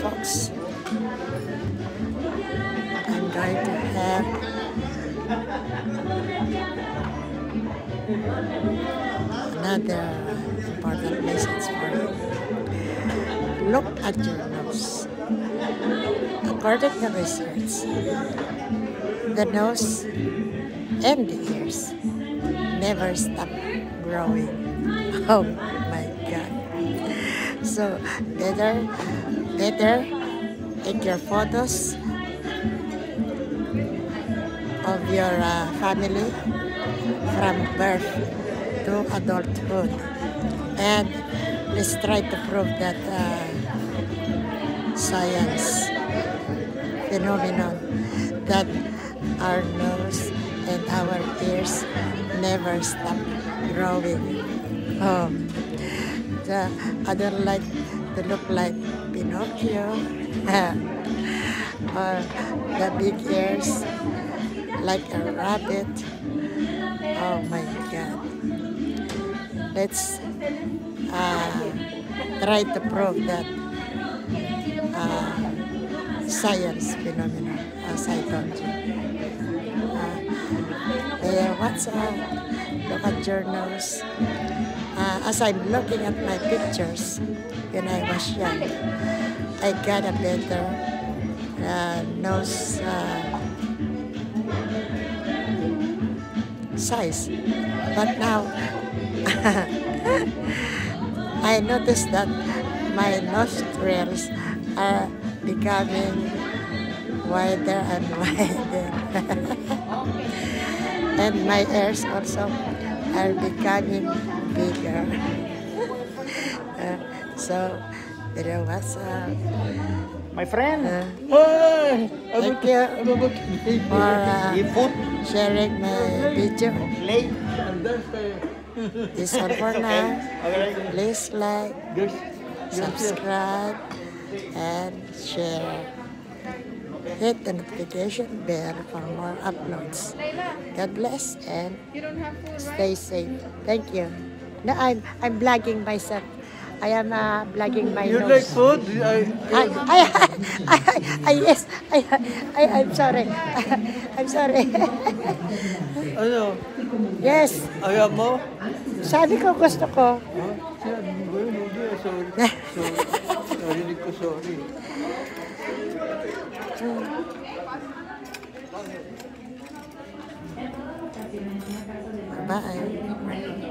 folks. I'm going to have another important message for you. Look at your nose. According to research, the nose and the ears never stop growing. Oh. So better, better take your photos of your uh, family from birth to adulthood. And let's try to prove that uh, science phenomenon that our nose and our ears never stop growing. Oh, the, I don't like to look like Pinocchio or the big ears like a rabbit. Oh my God. Let's uh, try to prove that uh, science phenomenon, as I told. Uh, there, what's up? Look at your nose. Uh, as I'm looking at my pictures when I was young, I got a better uh, nose uh, size. But now, I noticed that my nostrils are becoming wider and wider. and my ears also are becoming bigger. Uh, so, know what's up? My friend. Uh, Ay, Thank you for uh, sharing my video. Play. This all for now. Okay. Please like, subscribe, and share. Hit the notification bell for more uploads. God bless and stay safe. Thank you. No, I'm I'm vlogging myself. I am uh, vlogging my You nose. like food? I, I, I, I, I, yes, I, I, I'm sorry. I'm sorry. ano? yes, Ayaw mo? sabi ko gusto ko. Huh? Hindi. Sorry. Sorry. Narinig ko sorry. Bye.